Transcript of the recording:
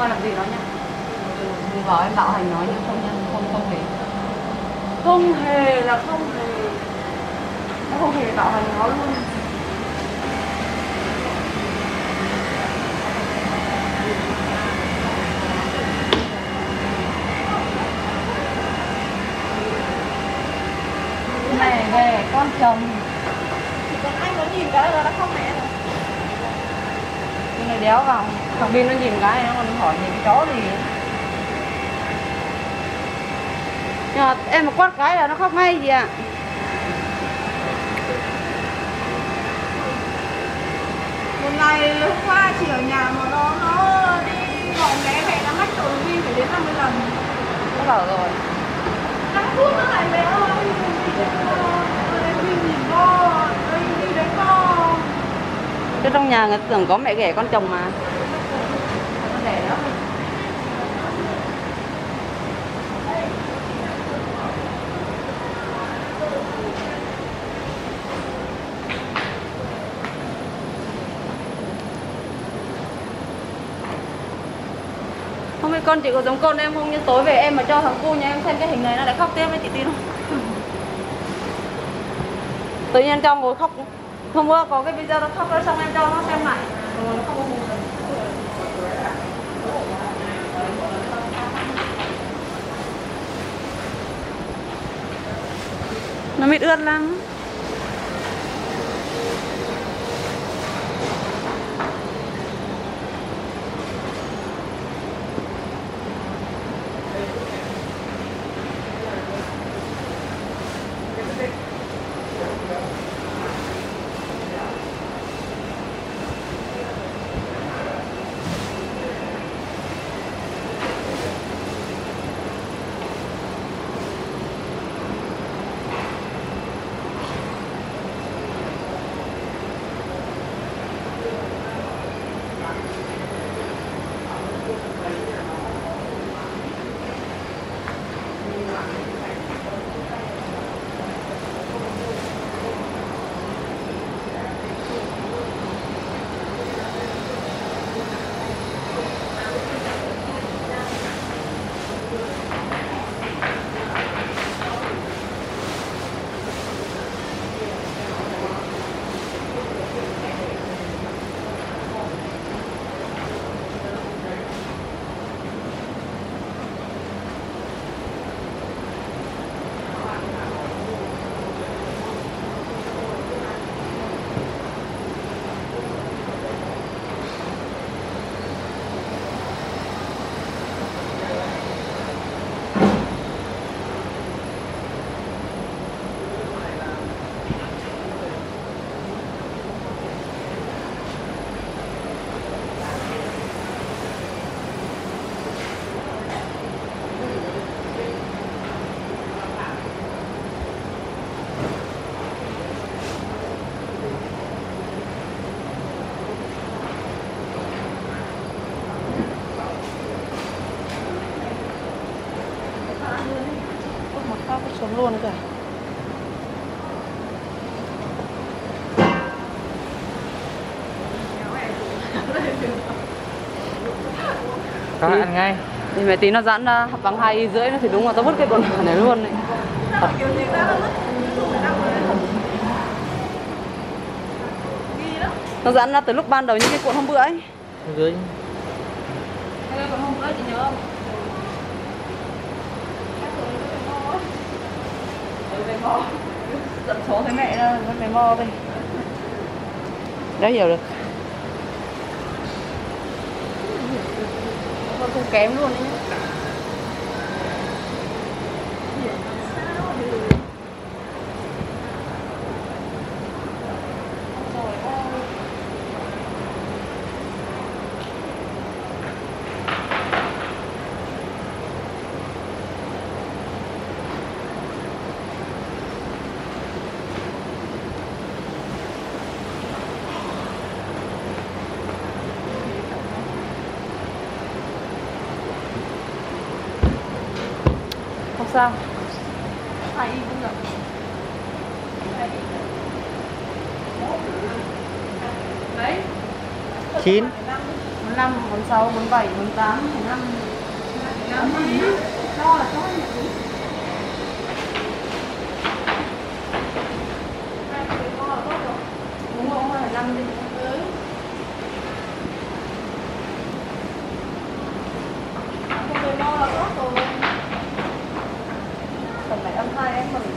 ai làm gì nó nha. Mình bảo em bạo hành nó nhưng không nha không không hề. Không hề là không hề. Nó không hề bạo hành nó luôn. Này về con chồng. Thì còn anh nó nhìn cái là nó không mẹ này đéo vào thằng Bin nó nhìn cái nó còn hỏi nhìn cái chó gì. Nhưng mà em mà quát cái là nó khóc ngay gì ạ một ngày hôm qua chỉ ở nhà mà nó nó đi gọi bé mẹ nó mách rồi đi phải đến 50 lần. Nó bảo rồi năm phút nó lại bé ơi đi đến con đi nhìn con đi đi đến con chứ trong nhà người tưởng có mẹ ghẻ con chồng mà. Không biết con chị có giống con em không, nhưng tối về em mà cho thằng cu nhà em xem cái hình này nó lại khóc tiếp với chị tin không? Tự nhiên trong ngồi khóc hôm qua có cái video nó khóc đó, xong em cho nó xem lại. Rồi nó không có nó mịt ướt lắm. Một phát xuống luôn Có Thì- ăn ngay. Thì mẹ tí nó giãn ra bằng hai y rưỡi nó thì đúng là tao vứt cái con này luôn đấy Thật. nó đó giãn ra từ lúc ban đầu như cái cuộn hôm bữa ấy. Cái cuộn hôm bữa chị nhớ không Dẫn số thấy mẹ ra vẫn phải mo đây. Đã hiểu được. Con không kém luôn đấy sao hai y cũng được đấy chín 45, 46, 47, 48, 45 Làm gì? Đo là những Đúng không? 25 đi Ừ. Không được đo là tốt rồi. Tầm này âm 2 em mừng